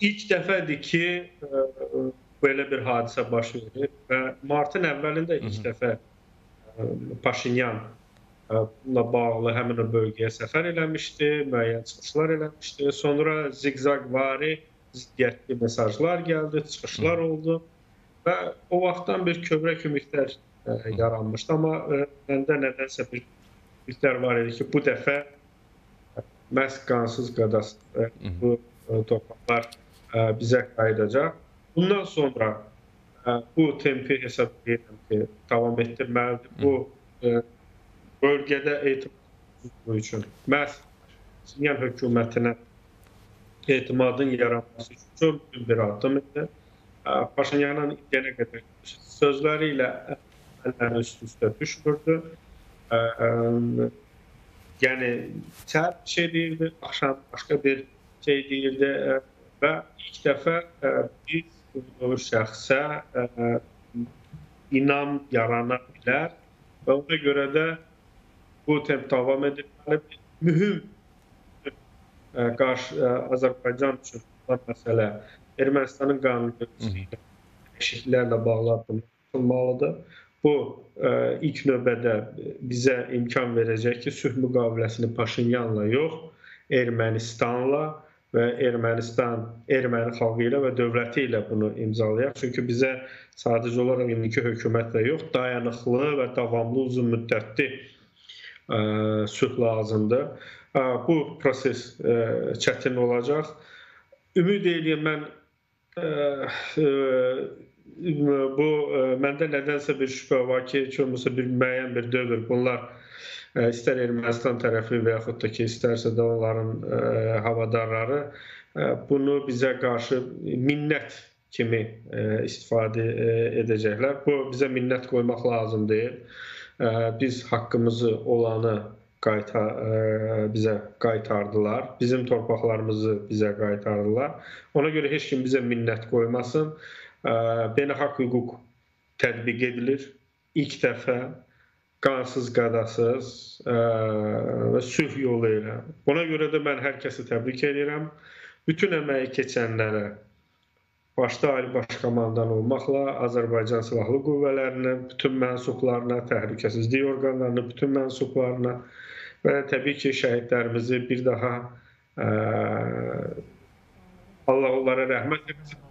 ilk dəfədir ki, ə, belə bir hadisə baş verir və martın əvvəlində ilk dəfə ə, Paşinyan bununla bağlı həmin o bölgəyə səfər eləmişdi, müəyyən çıxışlar eləmişdi. Sonra ziqzaqvari ziddiyyətli mesajlar gəldi, çıxışlar oldu və o vaxtdan bir kövrək ümidlər ə, yaranmışdı, amma ə, məndə nədənsə bir ümidlər var idi ki, bu dəfə məhz qansız qadasız ə, bu ə, torpaqlar bizə qayıdacaq. Bundan sonra ə, bu tempi hesab edirəm ki, davam etdirməlidir. Bu ə, bölgədə etimad üçün məhz Çinyan hökumətinə etimadın yaranması üçün çox mühüm bir addım idi. Paşinyanın indiyənə qədər sözləri ilə əlləri üst-üstə düşmürdü. Yəni səhər bir şey deyirdi, axşam başqa bir şey deyirdi və ilk dəfə ə, biz bu şəxsə ə, inam yarana bilər və ona görə də bu temp davam edilməli. Mühüm ə, qarşı ə, Azərbaycan üçün olan məsələ Ermənistanın qanunvericiliyi dəyişikliklərlə bağlı addımlanmalıdır. Bu ə, ilk növbədə bizə imkan verəcək ki, sülh müqaviləsini Paşinyanla yox, Ermənistanla və Ermənistan erməni xalqı ilə və dövləti ilə bunu imzalayaq. Çünki bizə sadəcə olaraq indiki hökumətlə yox, dayanıqlı və davamlı uzun müddətli ə, sülh lazımdır. Bu proses çətin olacaq. Ümid edirəm mən bu məndə nədənsə bir şübhə var ki, heç olmasa bir müəyyən bir dövr bunlar istər Ermənistan tərəfi və yaxud da ki, istərsə də onların ə, havadarları ə, bunu bizə qarşı minnət kimi ə, istifadə edəcəklər. Bu bizə minnət qoymaq lazım deyil. Biz haqqımızı olanı qaytar ə, bizə qaytardılar. Bizim torpaqlarımızı bizə qaytardılar. Ona görə heç kim bizə minnət qoymasın. Beynəlxalq hüquq tətbiq edilir. İlk dəfə qansız qadasız ə, və sülh yolu ilə. Buna görə də mən hər kəsi təbrik edirəm. Bütün əməyi keçənlərə başda Ali Baş Komandan olmaqla Azərbaycan Silahlı Qüvvələrinə, bütün mənsublarına, təhlükəsizlik orqanlarına, bütün mənsublarına və təbii ki, şəhidlərimizi bir daha ə, Allah onlara rəhmət etsin.